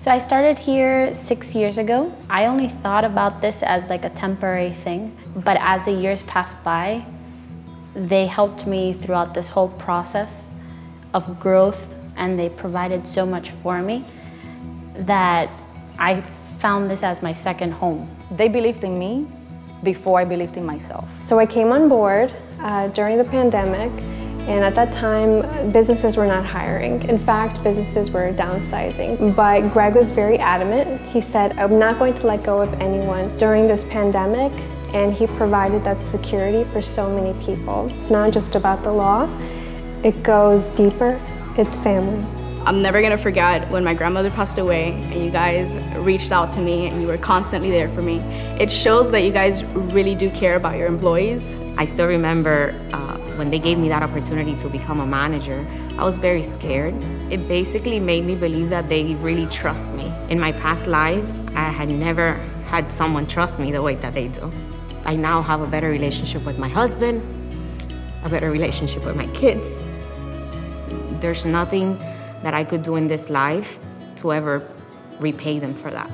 So I started here six years ago. I only thought about this as like a temporary thing, but as the years passed by, they helped me throughout this whole process of growth and they provided so much for me that I found this as my second home. They believed in me before I believed in myself. So I came on board uh, during the pandemic and at that time, businesses were not hiring. In fact, businesses were downsizing. But Greg was very adamant. He said, I'm not going to let go of anyone during this pandemic. And he provided that security for so many people. It's not just about the law, it goes deeper, it's family. I'm never gonna forget when my grandmother passed away and you guys reached out to me and you were constantly there for me. It shows that you guys really do care about your employees. I still remember uh, when they gave me that opportunity to become a manager, I was very scared. It basically made me believe that they really trust me. In my past life, I had never had someone trust me the way that they do. I now have a better relationship with my husband, a better relationship with my kids. There's nothing that I could do in this life to ever repay them for that.